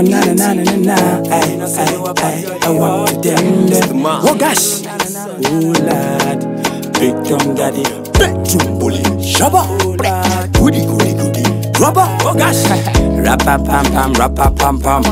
Oh na na na na na ay ay ay, I want to them them. Oh gosh, oh lad, big dumb daddy, bedroom bully, shabba, goody goody goody, rubber. Oh gosh, rappa pam pam, rappa pam pam.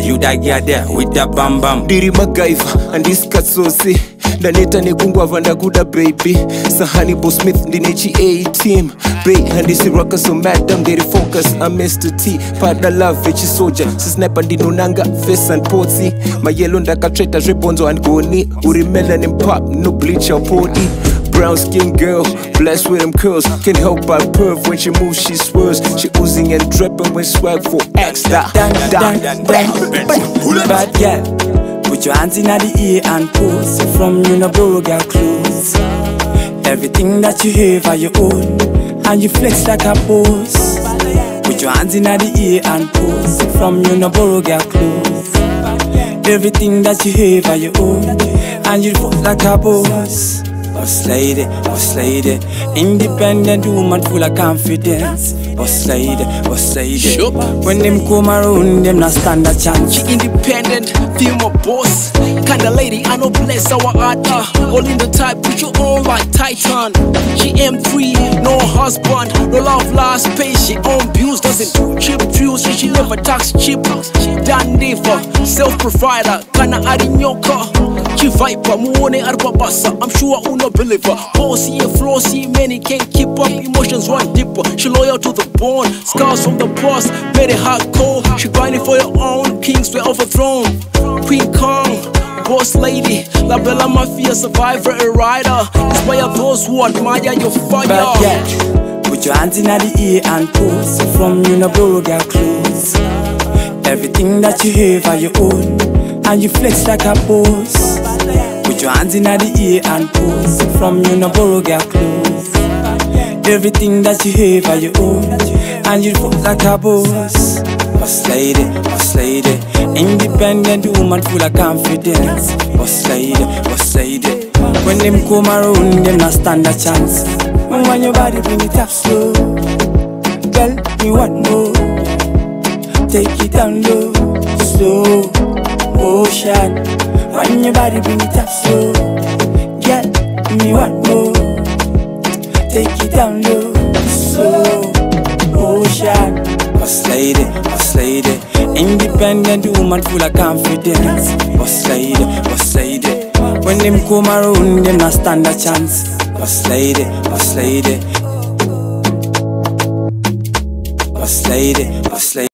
You that girl there with that bam bam. Diri MacGyver and ndiri magaiva handisikatsosi ndaneta nekungwavha ndakuda baby. Sahani smith ndine chi-a-team bay handisirwaka so madam ndiri focus amester t pada love vechisoja sisniper ndinonanga fesan potsi mayelo ndakatsveta zvebhonzo handgoni. Uri melanin pop no bleach podi. Brown skin girl, blessed with them curls. Can't help but perv when she moves, she swerves. She oozing and dripping with swag for dang. Bad girl, put your hands in the ear and pose. From you no borrow girl clothes. Everything that you have are your own, and you flex like a boss. Put your hands in the ear and pose. From you no borrow girl clothes. Everything that you have are your own, and you flex like a boss. Boss lady, boss lady, independent woman full of confidence. Boss lady, boss lady. Sure. When them come around, them not stand a chance. She independent, feel my boss. Kinda lady, I know bless our heart. Uh, all in the type, put you on like Titan. She M3, no husband, no love, last space. She own bills, doesn't do cheap thrills. She, she never talks cheap. She done for self provider. Kinda adinyoka. She viper, muone arbabasa. I'm sure uno believer. Bossy and flossy, many can't keep up. Emotions run deeper. She loyal to the bone. Scars from the past, very hardcore. She grinding for your own. Kings were overthrown. Queen Kong, boss lady, La Bella Mafia survivor and rider. Inspire those who admire your fire. Bad girl, put your hands in the ear and pose. From you no borrow girl clothes. Everything that you have are your own, and you flex like a boss. Your hands in the ear and pose. From you no borrow girl clothes. Everything that you have are your own, and you flex like a boss. Boss lady, boss lady, independent woman full of confidence. Boss lady, boss lady. When them come around, them not stand a chance. When your body, bring it up slow. Girl, me want more. Take it down low, slow motion. When your body, bring it up slow. Girl, me want more. Take it down low, slow motion. Oh, boss lady, boss lady, independent woman full of confidence. Boss lady, boss lady. When them come around, them not stand a chance. Boss lady, boss lady. Boss lady, boss lady.